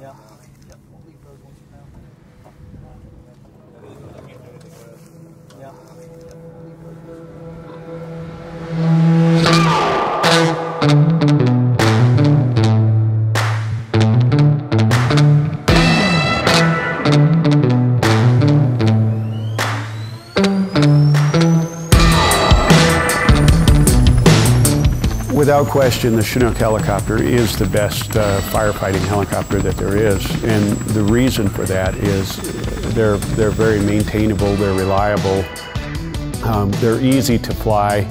Yeah. Without question, the Chinook helicopter is the best uh, firefighting helicopter that there is, and the reason for that is they're they're very maintainable, they're reliable, um, they're easy to fly,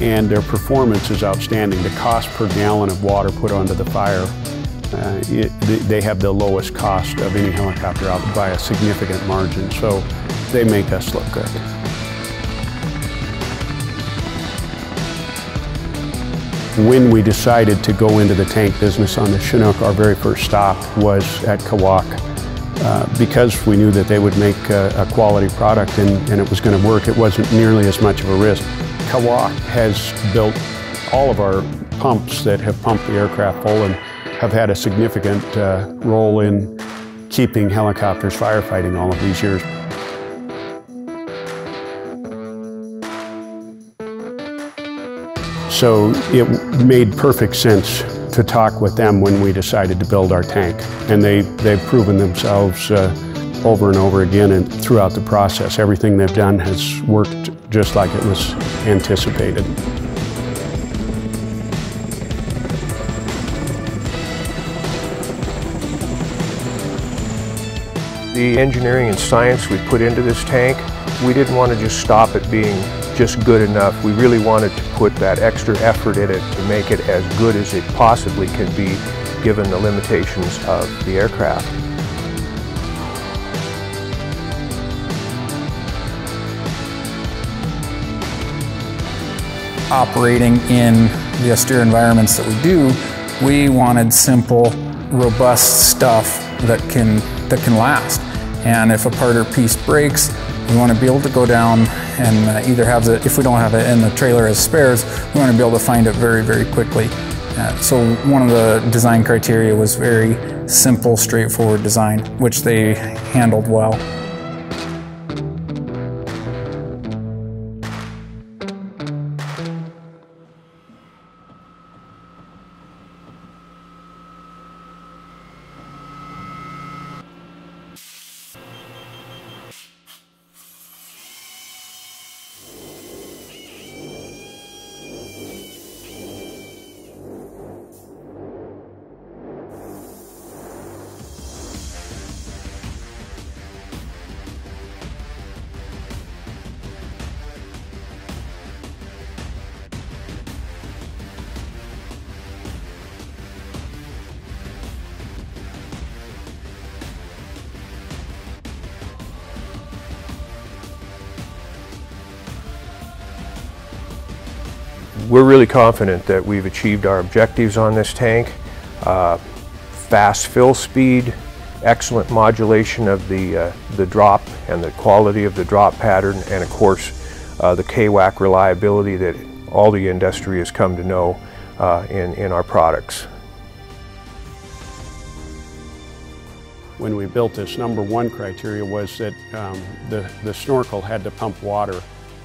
and their performance is outstanding. The cost per gallon of water put onto the fire, uh, it, they have the lowest cost of any helicopter out by a significant margin, so they make us look good. When we decided to go into the tank business on the Chinook, our very first stop was at Kawak. Uh, because we knew that they would make a, a quality product and, and it was going to work, it wasn't nearly as much of a risk. Kawak has built all of our pumps that have pumped the aircraft full and have had a significant uh, role in keeping helicopters firefighting all of these years. So it made perfect sense to talk with them when we decided to build our tank. And they, they've proven themselves uh, over and over again and throughout the process. Everything they've done has worked just like it was anticipated. The engineering and science we put into this tank, we didn't want to just stop at being just good enough. We really wanted to put that extra effort in it to make it as good as it possibly can be given the limitations of the aircraft. operating in the austere environments that we do, we wanted simple, robust stuff that can that can last. And if a part or piece breaks, we want to be able to go down and uh, either have the, if we don't have it in the trailer as spares, we want to be able to find it very, very quickly. Uh, so one of the design criteria was very simple, straightforward design, which they handled well. We're really confident that we've achieved our objectives on this tank. Uh, fast fill speed, excellent modulation of the, uh, the drop and the quality of the drop pattern, and of course uh, the Kawak reliability that all the industry has come to know uh, in, in our products. When we built this, number one criteria was that um, the, the snorkel had to pump water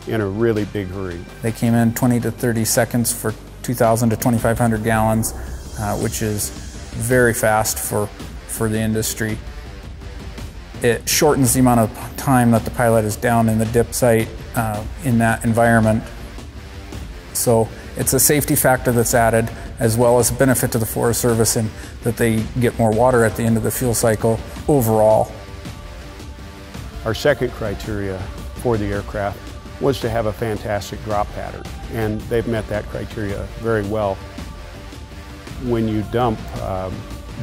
in a really big hurry. They came in 20 to 30 seconds for 2,000 to 2,500 gallons, uh, which is very fast for, for the industry. It shortens the amount of time that the pilot is down in the dip site uh, in that environment. So it's a safety factor that's added as well as a benefit to the Forest Service in that they get more water at the end of the fuel cycle overall. Our second criteria for the aircraft was to have a fantastic drop pattern, and they've met that criteria very well. When you dump, um,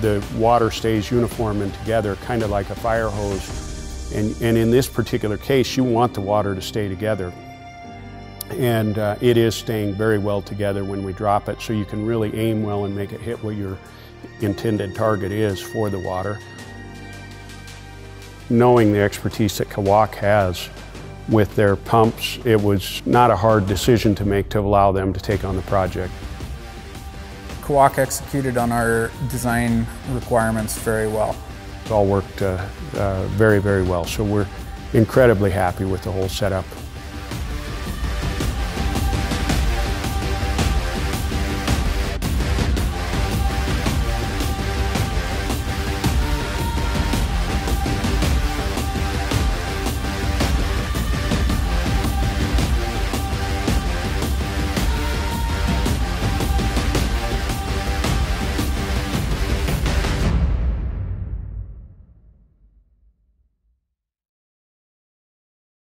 the water stays uniform and together, kind of like a fire hose. And, and in this particular case, you want the water to stay together. And uh, it is staying very well together when we drop it, so you can really aim well and make it hit what your intended target is for the water. Knowing the expertise that Kawak has with their pumps, it was not a hard decision to make to allow them to take on the project. Kawak executed on our design requirements very well. It all worked uh, uh, very, very well. So we're incredibly happy with the whole setup